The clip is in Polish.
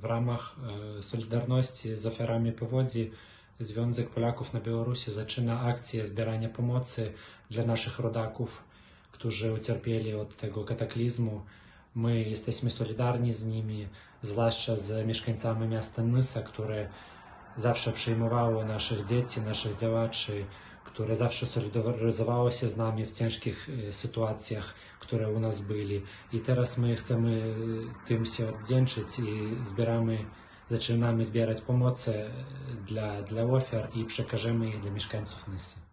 W ramach e, Solidarności z ofiarami powodzi Związek Polaków na Białorusi zaczyna akcję zbierania pomocy dla naszych rodaków, którzy ucierpieli od tego kataklizmu. My jesteśmy solidarni z nimi, zwłaszcza z mieszkańcami miasta Nysa, które zawsze przyjmowało naszych dzieci, naszych działaczy, które zawsze solidaryzowało się z nami w ciężkich e, sytuacjach, które u nas byli. I teraz my chcemy e, tym się odwdzięczyć i zbieramy, zaczynamy zbierać pomoce e, dla, dla ofiar i przekażemy je dla mieszkańców Nysy.